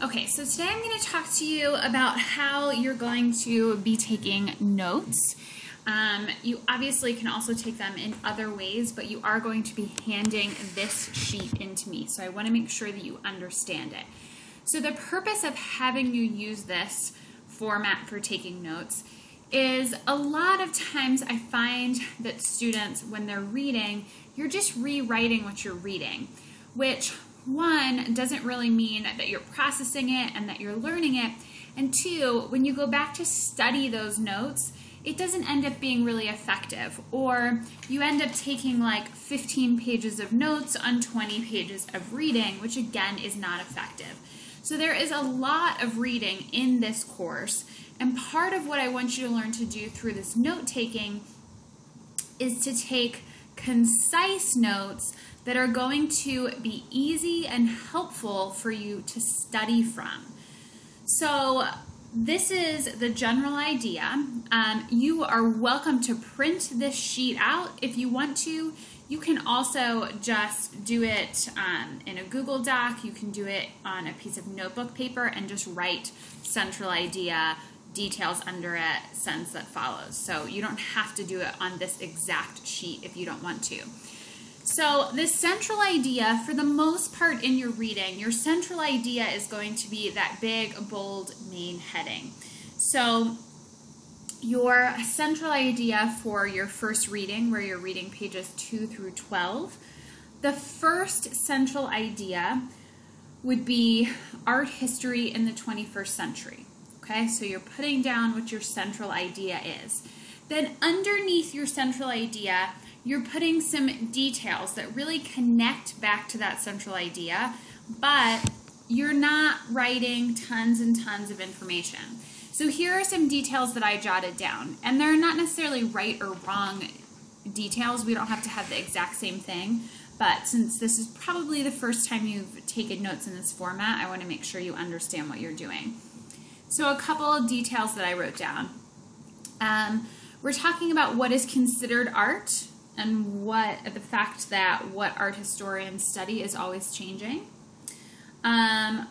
Okay, so today I'm going to talk to you about how you're going to be taking notes. Um, you obviously can also take them in other ways, but you are going to be handing this sheet into me, so I want to make sure that you understand it. So, the purpose of having you use this format for taking notes is a lot of times I find that students, when they're reading, you're just rewriting what you're reading, which one doesn't really mean that you're processing it and that you're learning it. And two, when you go back to study those notes, it doesn't end up being really effective. Or you end up taking like 15 pages of notes on 20 pages of reading, which again is not effective. So there is a lot of reading in this course. And part of what I want you to learn to do through this note taking is to take concise notes that are going to be easy and helpful for you to study from. So, this is the general idea. Um, you are welcome to print this sheet out if you want to. You can also just do it um, in a Google Doc. You can do it on a piece of notebook paper and just write central idea details under it, sentence that follows. So you don't have to do it on this exact sheet if you don't want to. So, the central idea, for the most part in your reading, your central idea is going to be that big, bold main heading. So, your central idea for your first reading, where you're reading pages 2 through 12, the first central idea would be art history in the 21st century. Okay, so you're putting down what your central idea is. Then, underneath your central idea, you're putting some details that really connect back to that central idea, but you're not writing tons and tons of information. So here are some details that I jotted down, and they're not necessarily right or wrong details. We don't have to have the exact same thing, but since this is probably the first time you've taken notes in this format, I want to make sure you understand what you're doing. So, a couple of details that I wrote down. Um, we're talking about what is considered art and what the fact that what art historians study is always changing. Um,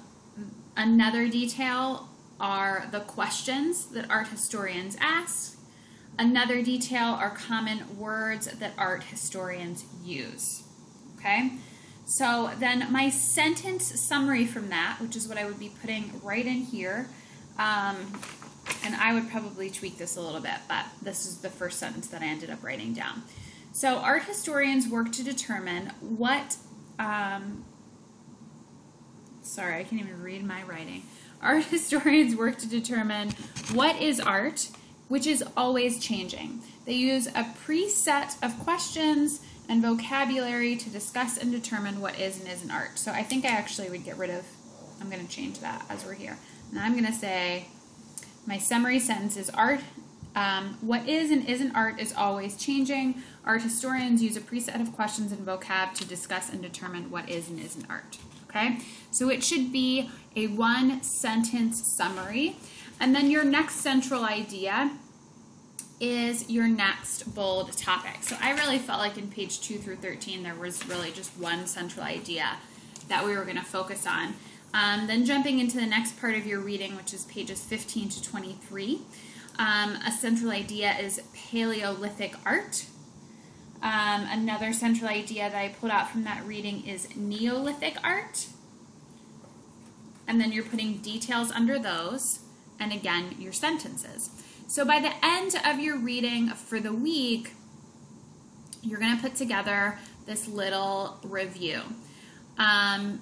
another detail are the questions that art historians ask. Another detail are common words that art historians use. Okay? So then my sentence summary from that, which is what I would be putting right in here, um, and I would probably tweak this a little bit, but this is the first sentence that I ended up writing down. So, art historians work to determine what. Um, sorry, I can't even read my writing. Art historians work to determine what is art, which is always changing. They use a preset of questions and vocabulary to discuss and determine what is and isn't art. So I think I actually would get rid of, I'm going to change that as we're here. And I'm going to say, my summary sentence is art um, what is and isn't art is always changing. Art historians use a preset of questions and vocab to discuss and determine what is and isn't art. Okay, so it should be a one sentence summary. And then your next central idea is your next bold topic. So I really felt like in page 2 through 13 there was really just one central idea that we were going to focus on. Um, then jumping into the next part of your reading, which is pages 15 to 23. Um, a central idea is Paleolithic art. Um, another central idea that I pulled out from that reading is Neolithic art. And then you're putting details under those, and again, your sentences. So by the end of your reading for the week, you're going to put together this little review. Um,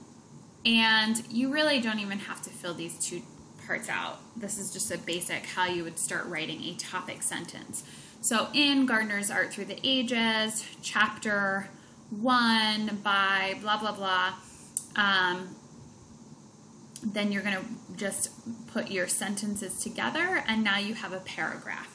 and you really don't even have to fill these two parts out. This is just a basic how you would start writing a topic sentence. So in Gardner's Art Through the Ages, chapter one by blah, blah, blah, um, then you're going to just put your sentences together and now you have a paragraph.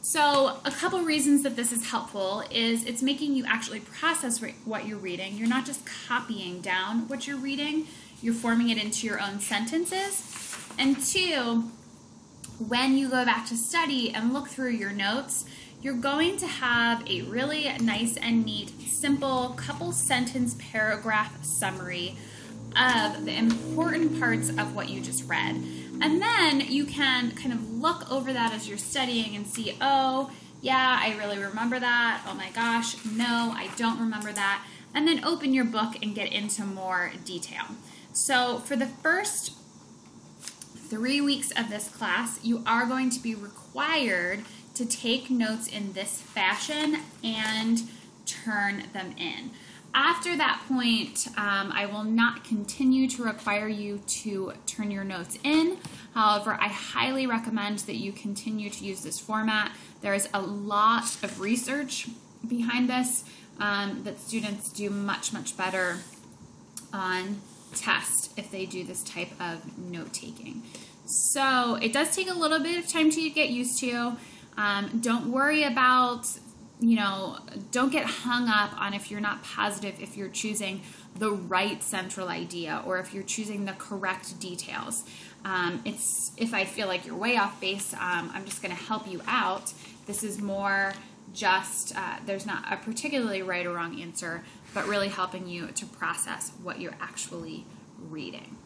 So, a couple reasons that this is helpful is it's making you actually process what you're reading. You're not just copying down what you're reading, you're forming it into your own sentences. And two, when you go back to study and look through your notes, you're going to have a really nice and neat, simple couple sentence paragraph summary of the important parts of what you just read. And then you can kind of look over that as you're studying and see, oh, yeah, I really remember that. Oh my gosh, no, I don't remember that. And then open your book and get into more detail. So for the first three weeks of this class, you are going to be required to take notes in this fashion and turn them in. After that point, um, I will not continue to require you to turn your notes in. However, I highly recommend that you continue to use this format. There is a lot of research behind this um, that students do much, much better on test if they do this type of note taking. So it does take a little bit of time to get used to. Um, don't worry about you know, don't get hung up on if you're not positive if you're choosing the right central idea or if you're choosing the correct details. Um, it's if I feel like you're way off base, um, I'm just going to help you out. This is more just uh, there's not a particularly right or wrong answer, but really helping you to process what you're actually reading.